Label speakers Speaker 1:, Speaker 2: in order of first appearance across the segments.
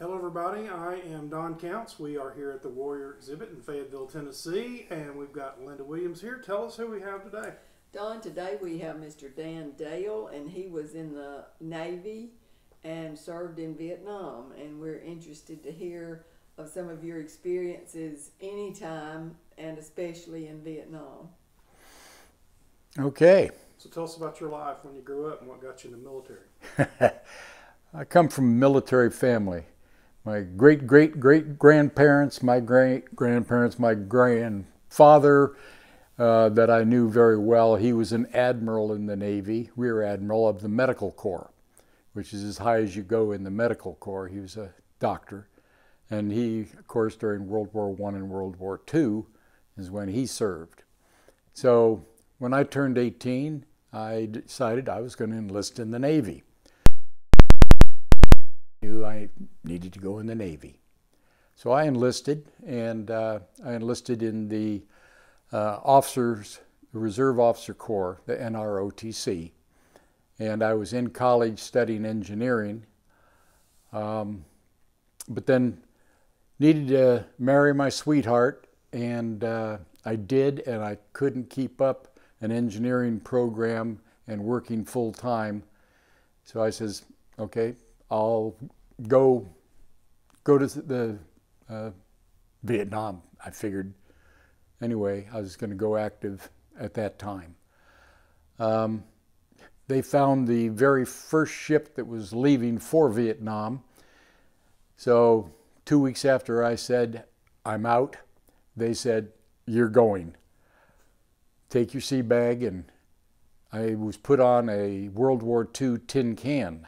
Speaker 1: Hello, everybody. I am Don Counts. We are here at the Warrior exhibit in Fayetteville, Tennessee, and we've got Linda Williams here. Tell us who we have today.
Speaker 2: Don, today we have Mr. Dan Dale, and he was in the Navy and served in Vietnam. And we're interested to hear of some of your experiences anytime and especially in Vietnam.
Speaker 3: Okay.
Speaker 1: So tell us about your life when you grew up and what got you in the military.
Speaker 3: I come from a military family. My great great great grandparents, my great grandparents, my grandfather uh, that I knew very well, he was an admiral in the Navy, rear admiral of the Medical Corps, which is as high as you go in the Medical Corps. He was a doctor. And he, of course, during World War I and World War II is when he served. So when I turned 18, I decided I was going to enlist in the Navy. Knew I needed to go in the Navy. So I enlisted, and uh, I enlisted in the uh, officers, the Reserve Officer Corps, the NROTC. And I was in college studying engineering, um, but then needed to marry my sweetheart, and uh, I did, and I couldn't keep up an engineering program and working full time. So I says, okay, I'll go go to the uh, Vietnam. I figured anyway, I was going to go active at that time. Um, they found the very first ship that was leaving for Vietnam. So, two weeks after I said, I'm out, they said, You're going. Take your sea bag. And I was put on a World War II tin can.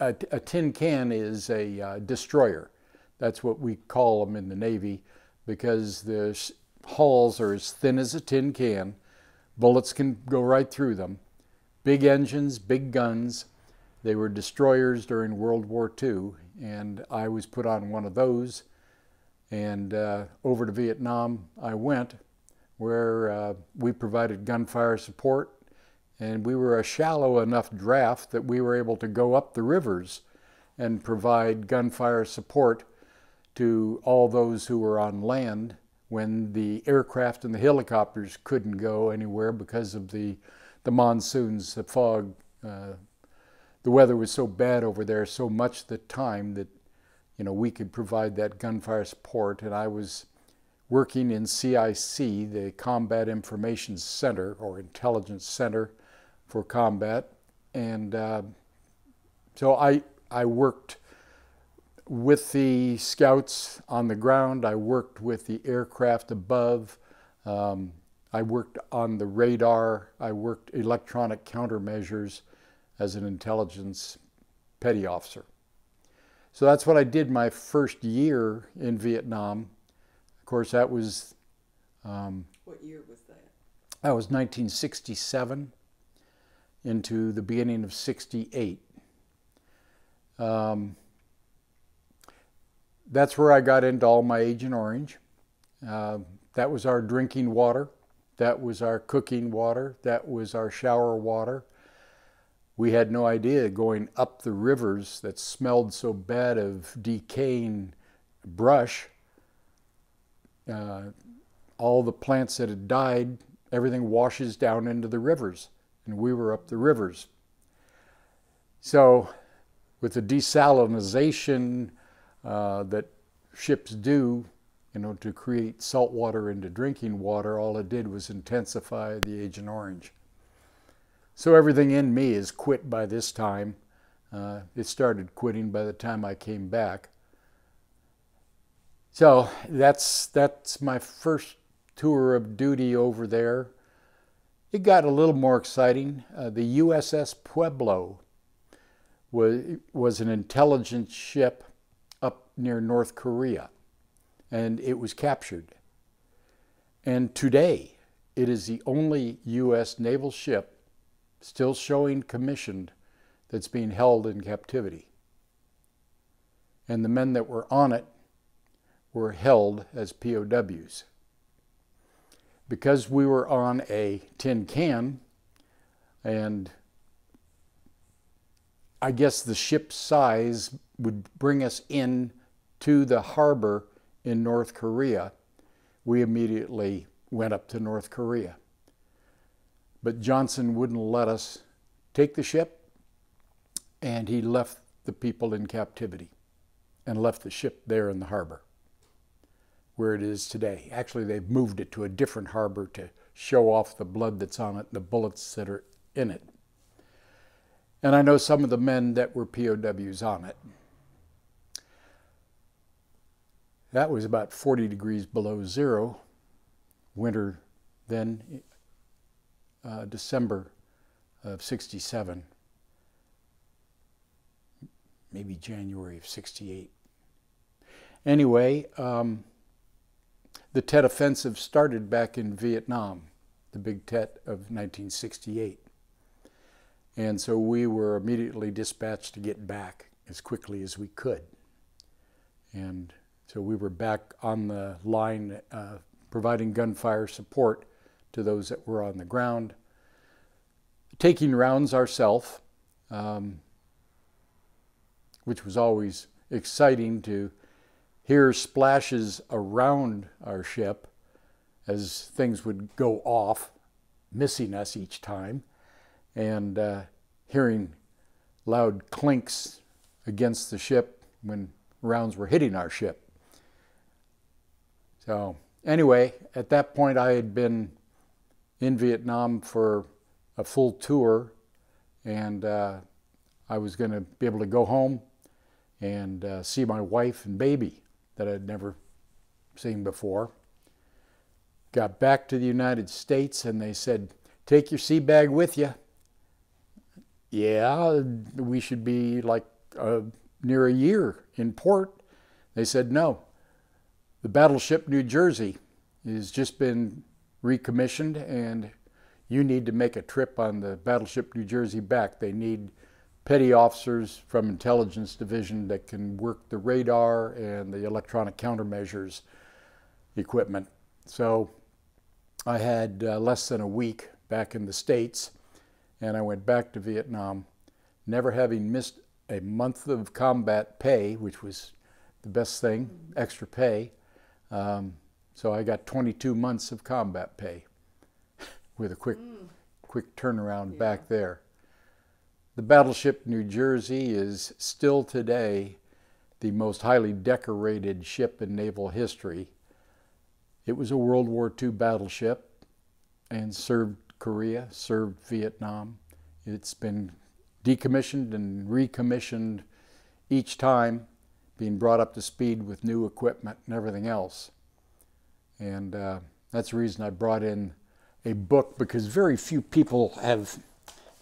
Speaker 3: A, a tin can is a uh, destroyer. That's what we call them in the Navy because the hulls are as thin as a tin can. Bullets can go right through them. Big engines, big guns. They were destroyers during World War II, and I was put on one of those. And uh, over to Vietnam I went, where uh, we provided gunfire support, and we were a shallow enough draft that we were able to go up the rivers and provide gunfire support to all those who were on land when the aircraft and the helicopters couldn't go anywhere because of the, the monsoons, the fog. Uh, the weather was so bad over there so much the time that you know we could provide that gunfire support and I was working in CIC, the Combat Information Center or Intelligence Center for Combat, and uh, so I I worked with the scouts on the ground. I worked with the aircraft above. Um, I worked on the radar. I worked electronic countermeasures as an intelligence petty officer. So that's what I did my first year in Vietnam. Of course, that was.
Speaker 2: Um, what year was that?
Speaker 3: That was 1967 into the beginning of 68. Um, that's where I got into all my Agent Orange. Uh, that was our drinking water. That was our cooking water. That was our shower water. We had no idea going up the rivers that smelled so bad of decaying brush. Uh, all the plants that had died, everything washes down into the rivers, and we were up the rivers. So, with the desalinization uh, that ships do, you know, to create salt water into drinking water, all it did was intensify the Agent Orange. So everything in me is quit by this time. Uh, it started quitting by the time I came back. So that's that's my first tour of duty over there. It got a little more exciting. Uh, the USS Pueblo was was an intelligence ship up near North Korea, and it was captured. And today, it is the only U.S. naval ship still showing commissioned that's being held in captivity. And the men that were on it were held as POWs. Because we were on a tin can, and I guess the ship's size would bring us in to the harbor in North Korea, we immediately went up to North Korea. But Johnson wouldn't let us take the ship, and he left the people in captivity and left the ship there in the harbor where it is today. Actually, they've moved it to a different harbor to show off the blood that's on it, and the bullets that are in it. And I know some of the men that were POWs on it. That was about 40 degrees below zero, winter then, uh, December of 67, maybe January of 68. Anyway, um, the Tet Offensive started back in Vietnam, the Big Tet of 1968. And so we were immediately dispatched to get back as quickly as we could. And so we were back on the line uh, providing gunfire support to those that were on the ground, taking rounds ourselves, um, which was always exciting to hear splashes around our ship as things would go off, missing us each time, and uh, hearing loud clinks against the ship when rounds were hitting our ship. So, anyway, at that point, I had been in Vietnam for a full tour, and uh, I was going to be able to go home and uh, see my wife and baby that I'd never seen before. Got back to the United States and they said, Take your sea bag with you. Yeah, we should be like uh, near a year in port. They said, No. The battleship New Jersey has just been recommissioned and you need to make a trip on the battleship New Jersey back. They need petty officers from intelligence division that can work the radar and the electronic countermeasures equipment. So I had uh, less than a week back in the States and I went back to Vietnam, never having missed a month of combat pay, which was the best thing, extra pay. Um, so I got 22 months of combat pay with a quick, mm. quick turnaround yeah. back there. The battleship New Jersey is still today the most highly decorated ship in naval history. It was a World War II battleship and served Korea, served Vietnam. It's been decommissioned and recommissioned each time, being brought up to speed with new equipment and everything else. And uh, that's the reason I brought in a book because very few people have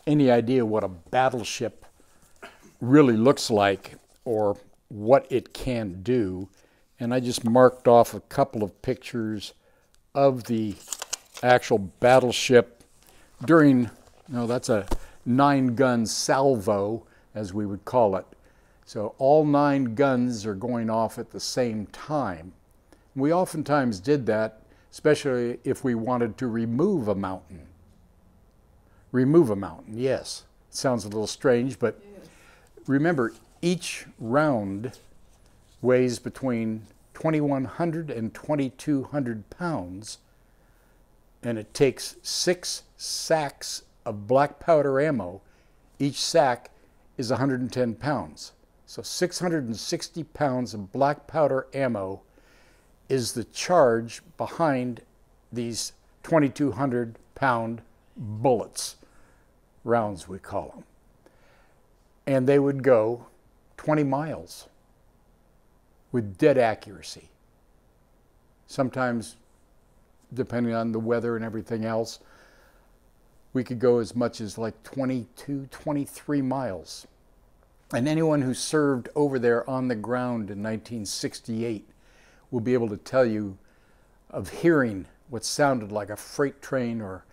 Speaker 3: any idea what a battleship really looks like or what it can do. And I just marked off a couple of pictures of the actual battleship during, you know, that's a nine gun salvo, as we would call it. So all nine guns are going off at the same time. We oftentimes did that, especially if we wanted to remove a mountain remove a mountain. Yes, it sounds a little strange, but remember, each round weighs between 2,100 and 2,200 pounds, and it takes six sacks of black powder ammo. Each sack is 110 pounds. So 660 pounds of black powder ammo is the charge behind these 2,200 pound bullets rounds, we call them. And they would go 20 miles with dead accuracy. Sometimes, depending on the weather and everything else, we could go as much as like 22, 23 miles. And anyone who served over there on the ground in 1968 will be able to tell you of hearing what sounded like a freight train or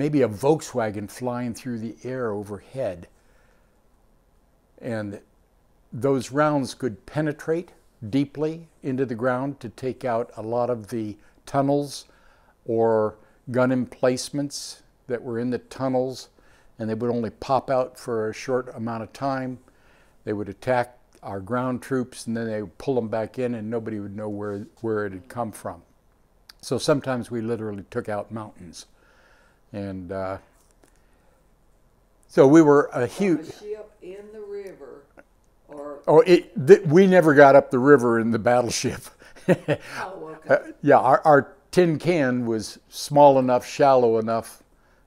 Speaker 3: maybe a Volkswagen flying through the air overhead. And those rounds could penetrate deeply into the ground to take out a lot of the tunnels or gun emplacements that were in the tunnels, and they would only pop out for a short amount of time. They would attack our ground troops, and then they would pull them back in, and nobody would know where where it had come from. So sometimes we literally took out mountains, and uh, so we were a huge.
Speaker 2: a ship in the river, or
Speaker 3: Oh, it, we never got up the river in the battleship.
Speaker 2: oh, okay.
Speaker 3: Uh, yeah, our, our tin can was small enough, shallow enough,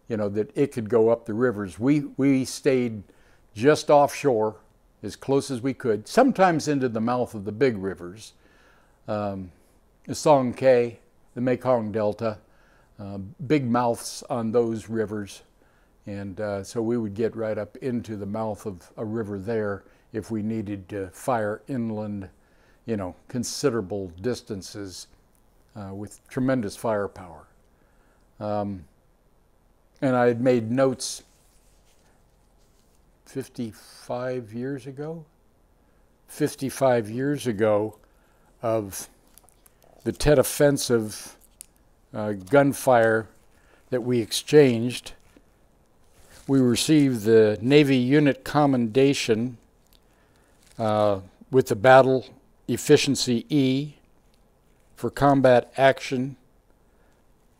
Speaker 3: you know, that it could go up the rivers. We we stayed just offshore, as close as we could. Sometimes into the mouth of the big rivers, um, the Songke, the Mekong Delta, big mouths on those rivers, and uh, so we would get right up into the mouth of a river there if we needed to fire inland, you know, considerable distances uh, with tremendous firepower. Um, and I had made notes 55 years ago, 55 years ago, of the Tet Offensive uh, gunfire that we exchanged. We received the Navy Unit Commendation uh, with the Battle Efficiency E for combat action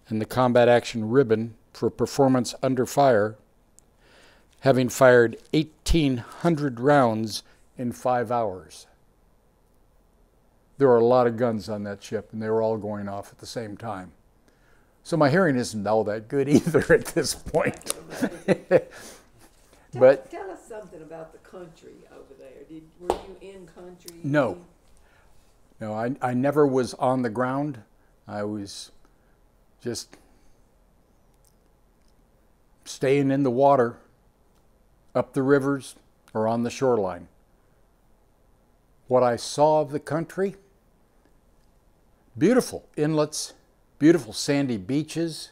Speaker 3: and the combat action ribbon for performance under fire, having fired 1,800 rounds in five hours. There were a lot of guns on that ship, and they were all going off at the same time. So my hearing isn't all that good either at this point.
Speaker 2: Tell,
Speaker 3: but-
Speaker 2: tell us something about the country over there. Did were you in country?
Speaker 3: No. No, I, I never was on the ground. I was just staying in the water, up the rivers, or on the shoreline. What I saw of the country beautiful inlets, beautiful sandy beaches.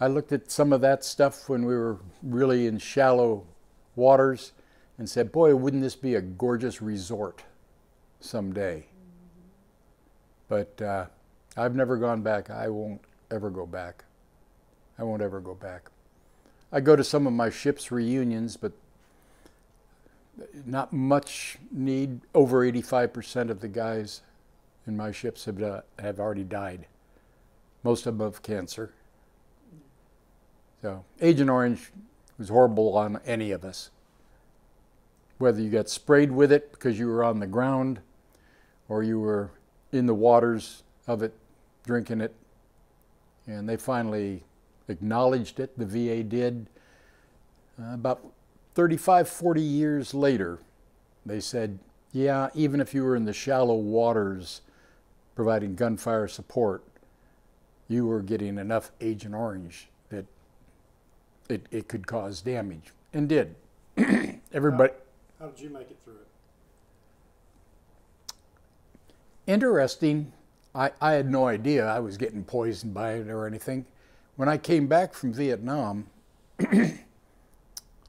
Speaker 3: I looked at some of that stuff when we were really in shallow waters and said, Boy, wouldn't this be a gorgeous resort someday? But uh, I've never gone back. I won't ever go back. I won't ever go back. I go to some of my ship's reunions, but not much need. Over 85% of the guys in my ships have, uh, have already died. Most of them of cancer. So, Agent Orange was horrible on any of us. Whether you got sprayed with it because you were on the ground or you were in the waters of it, drinking it. And they finally acknowledged it, the VA did. Uh, about 35, 40 years later, they said, yeah, even if you were in the shallow waters providing gunfire support, you were getting enough Agent Orange that it, it could cause damage, and did. Everybody,
Speaker 1: How did you make it through it?
Speaker 3: interesting. I, I had no idea I was getting poisoned by it or anything. When I came back from Vietnam,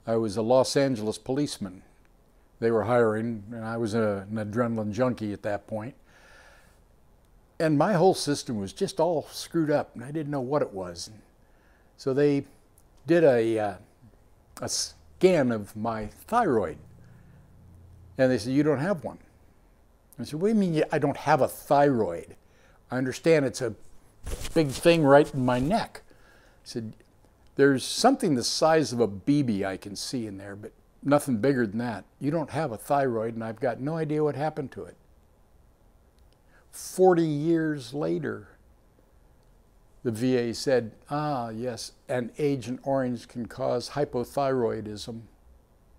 Speaker 3: I was a Los Angeles policeman. They were hiring, and I was a, an adrenaline junkie at that point. And my whole system was just all screwed up, and I didn't know what it was. So they did a, uh, a scan of my thyroid, and they said, You don't have one. I said, What do you mean I don't have a thyroid? I understand it's a big thing right in my neck. I said, There's something the size of a BB I can see in there, but nothing bigger than that. You don't have a thyroid, and I've got no idea what happened to it. 40 years later, the VA said, Ah, yes, an Agent Orange can cause hypothyroidism.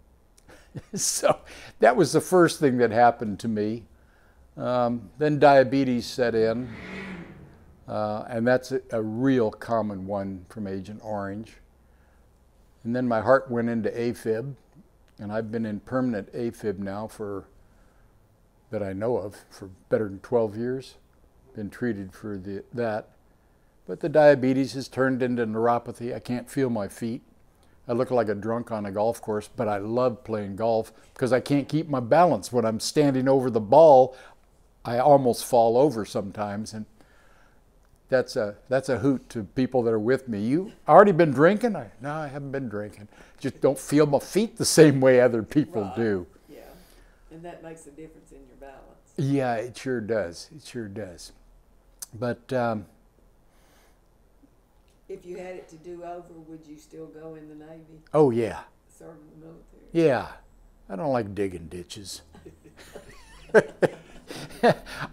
Speaker 3: so that was the first thing that happened to me. Um, then diabetes set in, uh, and that's a, a real common one from Agent Orange. And then my heart went into AFib, and I've been in permanent AFib now for, that I know of, for better than 12 years. Been treated for the, that. But the diabetes has turned into neuropathy. I can't feel my feet. I look like a drunk on a golf course, but I love playing golf because I can't keep my balance. When I'm standing over the ball, I almost fall over sometimes, and that's a that's a hoot to people that are with me. You already been drinking? I, no, I haven't been drinking. Just don't feel my feet the same way other people do.
Speaker 2: And that makes a difference in your balance.
Speaker 3: Yeah, it sure does. It sure does. But um,
Speaker 2: If you had it to do over, would you still go in the Navy,
Speaker 3: oh yeah,
Speaker 2: serve in the military?
Speaker 3: yeah. I don't like digging ditches.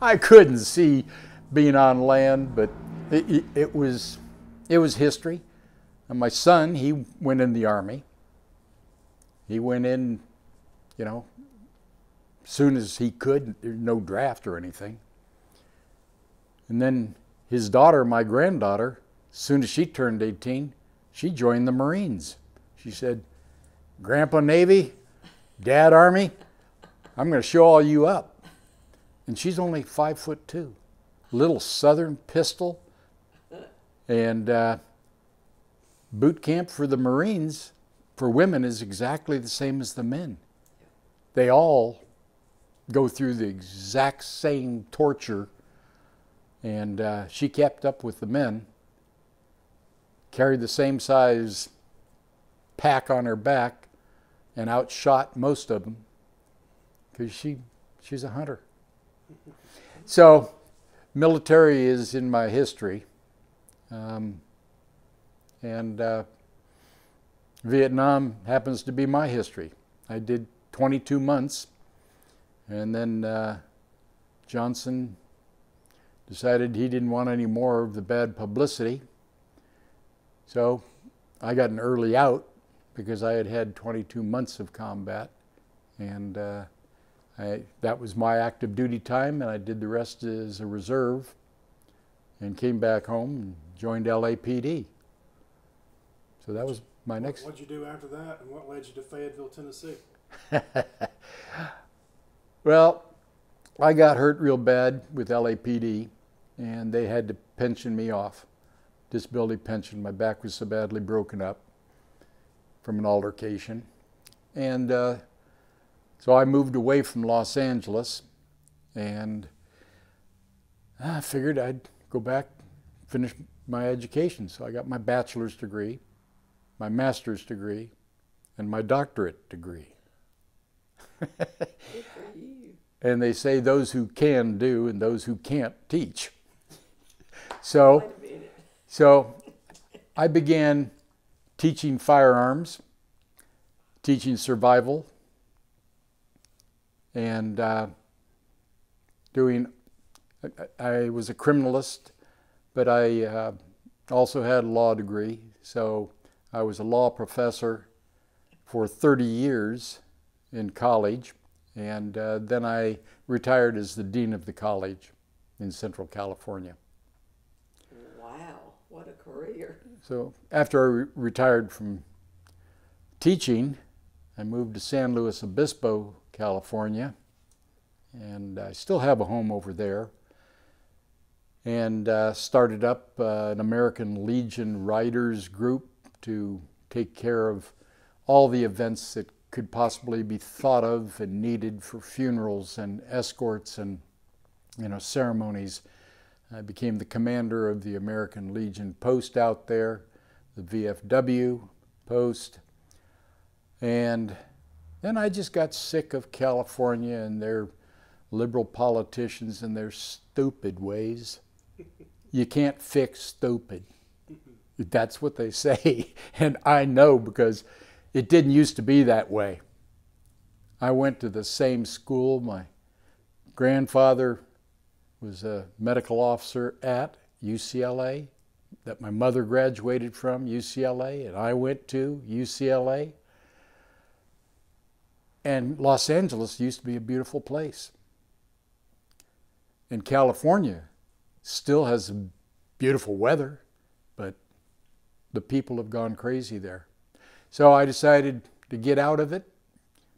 Speaker 3: I couldn't see being on land, but it, it, it was it was history. And my son, he went in the army. He went in, you know, soon as he could. There's no draft or anything. And then his daughter, my granddaughter, as soon as she turned 18, she joined the Marines. She said, Grandpa Navy, Dad Army, I'm going to show all you up. And she's only five foot two, little Southern pistol, and uh, boot camp for the Marines for women is exactly the same as the men. They all go through the exact same torture, and uh, she kept up with the men, carried the same size pack on her back, and outshot most of them because she she's a hunter. So, military is in my history, um, and uh, Vietnam happens to be my history. I did 22 months, and then uh, Johnson decided he didn't want any more of the bad publicity. So I got an early out because I had had 22 months of combat, and uh, I, that was my active duty time, and I did the rest as a reserve, and came back home and joined LAPD. So that was my next.
Speaker 1: What'd you do after that, and what led you to Fayetteville, Tennessee?
Speaker 3: Well, I got hurt real bad with LAPD, and they had to pension me off, disability pension. My back was so badly broken up from an altercation, and uh, so I moved away from Los Angeles, and I figured I'd go back, finish my education. So I got my bachelor's degree, my master's degree, and my doctorate degree.
Speaker 2: Good for you.
Speaker 3: And they say those who can do and those who can't teach. So,
Speaker 2: Wait a minute.
Speaker 3: so I began teaching firearms, teaching survival, and uh, doing. I- I was a criminalist, but I uh, also had a law degree. So I was a law professor for 30 years in college, and uh, then I retired as the dean of the college in Central California.
Speaker 2: Wow, what a career.
Speaker 3: So after I re- retired from teaching, I moved to San Luis Obispo, California, and I still have a home over there. And uh, started up uh, an American Legion Riders group to take care of all the events that could possibly be thought of and needed for funerals and escorts and you know ceremonies. I became the commander of the American Legion post out there, the VFW post. And then I just got sick of California and their liberal politicians and their stupid ways. You can't fix stupid. That's what they say. And I know because it didn't used to be that way. I went to the same school my grandfather was a medical officer at UCLA that my mother graduated from UCLA and I went to UCLA. And Los Angeles used to be a beautiful place. And California still has beautiful weather, but the people have gone crazy there. So I decided to get out of it.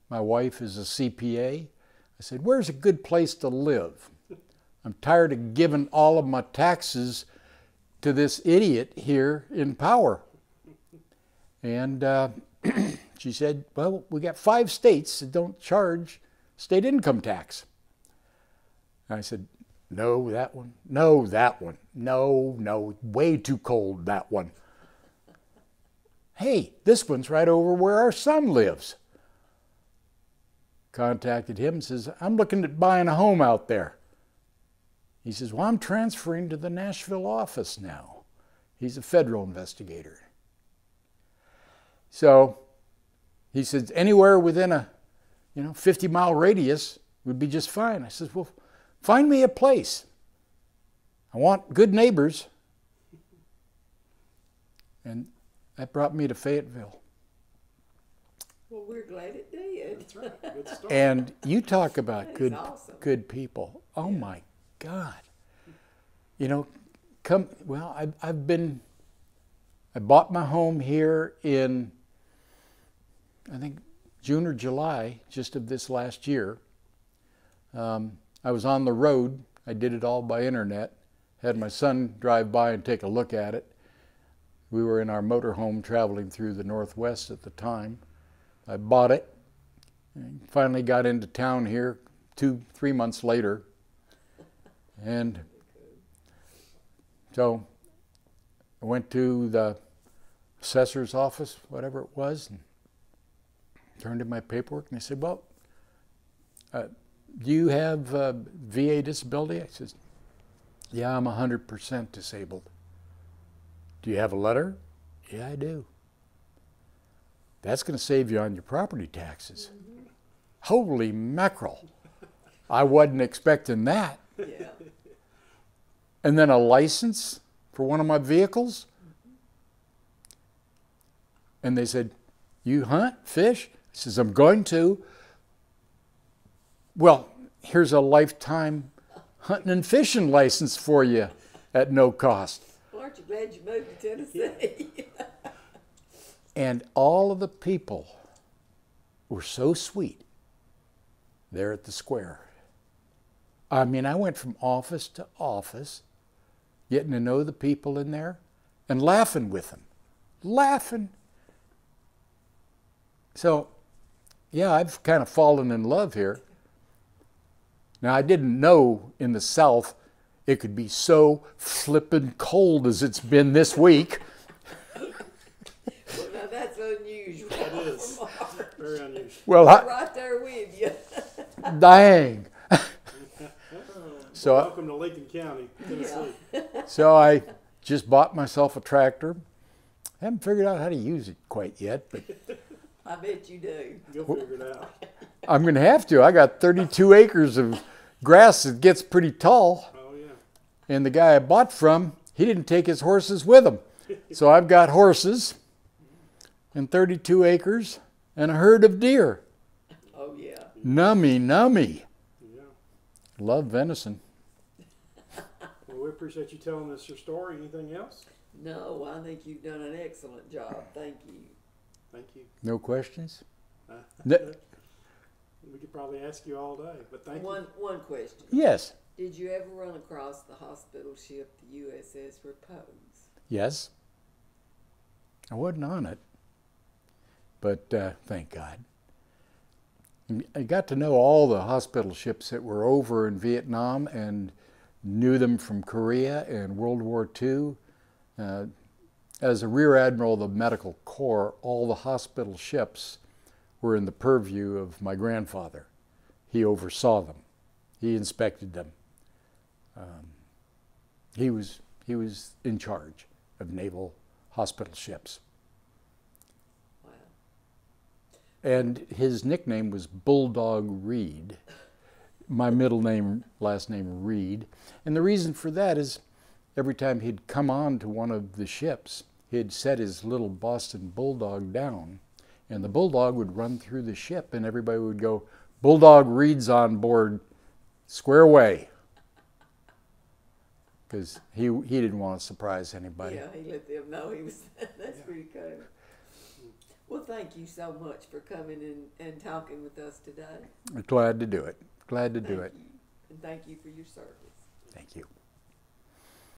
Speaker 3: My wife is a CPA. I said, Where's a good place to live? I'm tired of giving all of my taxes to this idiot here in power. And uh, she said, Well, we got five states that don't charge state income tax. And I said, No, that one. No, that one. No, no, way too cold, that one. Hey, this one's right over where our son lives. contacted him and says, I'm looking at buying a home out there. He says, Well, I'm transferring to the Nashville office now. He's a federal investigator. So he says, anywhere within a you know 50 mile radius would be just fine. I says, Well, find me a place. I want good neighbors. And that brought me to Fayetteville.
Speaker 2: Well, we're glad it did.
Speaker 1: That's right. Good start.
Speaker 3: And you talk about good
Speaker 2: awesome.
Speaker 3: good people. Oh my God. You know, come well, I I've been I bought my home here in I think June or July, just of this last year. Um, I was on the road. I did it all by internet. Had my son drive by and take a look at it. We were in our motorhome traveling through the Northwest at the time. I bought it. And finally got into town here two, three months later. And so I went to the assessor's office, whatever it was, and turned in my paperwork. And they said, Well, uh, do you have uh, VA disability? I said, Yeah, I'm 100% disabled. Do you have a letter? Yeah, I do. That's going to save you on your property taxes. Holy mackerel. I wasn't expecting that.
Speaker 2: Yeah.
Speaker 3: And then a license for one of my vehicles. And they said, You hunt, fish? I says, I'm going to. Well, here's a lifetime hunting and fishing license for you at no cost.
Speaker 2: Aren't you glad you moved to Tennessee?
Speaker 3: And all of the people were so sweet there at the square. I mean, I went from office to office, getting to know the people in there and laughing with them. Laughing. So, yeah, I've kind of fallen in love here. Now, I didn't know in the South it could be so flippin' cold as it's been this week.
Speaker 2: well, now that's unusual.
Speaker 1: That is. Very unusual.
Speaker 3: Well, I,
Speaker 2: right there with you.
Speaker 3: dang. so,
Speaker 1: Welcome to Lincoln County, Tennessee.
Speaker 3: so I just bought myself a tractor. I Haven't figured out how to use it quite yet, but
Speaker 2: I bet you do.
Speaker 1: You'll figure it out.
Speaker 3: I'm going to have to. I got 32 acres of grass that gets pretty tall,
Speaker 1: Oh yeah.
Speaker 3: And the guy I bought from, he didn't take his horses with him. So I've got horses and 32 acres and a herd of deer.
Speaker 2: Oh yeah.
Speaker 3: Nummy, nummy.
Speaker 1: Yeah.
Speaker 3: Love venison.
Speaker 1: Well, we appreciate you telling us your story. Anything else?
Speaker 2: No, I think you've done an excellent job. Thank you.
Speaker 1: Thank you.
Speaker 3: No questions?
Speaker 1: Uh,
Speaker 3: No-
Speaker 1: we could probably ask you all day, but thank you.
Speaker 2: One one question.
Speaker 3: Yes.
Speaker 2: Did you ever run across the hospital ship, the USS Repose?
Speaker 3: Yes. I wasn't on it, but uh, thank God. I got to know all the hospital ships that were over in Vietnam and knew them from Korea and World War II. Uh, as a Rear Admiral of the Medical Corps, all the hospital ships were in the purview of my grandfather. He oversaw them. He inspected them. Um, he was he was in charge of naval hospital ships.
Speaker 2: Wow.
Speaker 3: And his nickname was Bulldog Reed. My middle name, last name Reed. And the reason for that is every time he'd come on to one of the ships, he'd set his little Boston Bulldog down, and the Bulldog would run through the ship, and everybody would go, Bulldog Reed's on board, square away. Because he, he didn't want to surprise anybody.
Speaker 2: Yeah, he let them know he was. that's pretty cool. Well, thank you so much for coming and, and talking with us today.
Speaker 3: Glad to do it. Glad to do it.
Speaker 2: you. And thank you for your service.
Speaker 3: Thank you.